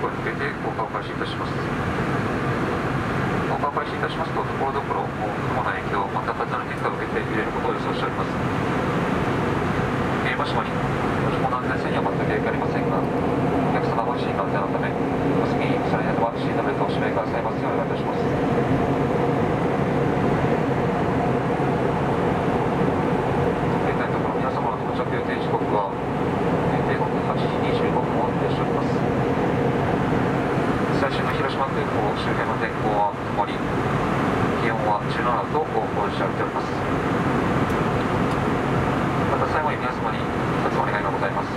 こに向けて降下を開始いたします。降下を開始いたしますとところどころ雲の影響また風の変化を受け島空港周辺の天候は曇り、気温は17度と報じられております。また最後に皆様に一つお願いがございます。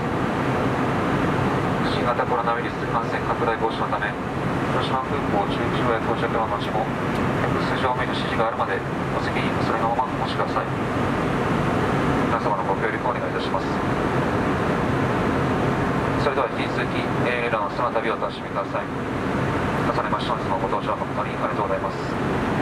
新型コロナウイルス感染拡大防止のため、広島空港中日路へ到着の後も、X 乗務員の指示があるまで、お席にそれのままお越しください。皆様のご協力をお願いいたします。それでは引き続き ANA のその旅をお楽しみください。ャのご乗車本当にありがとうございます。